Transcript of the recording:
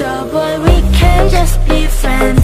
So boy, we can just be friends.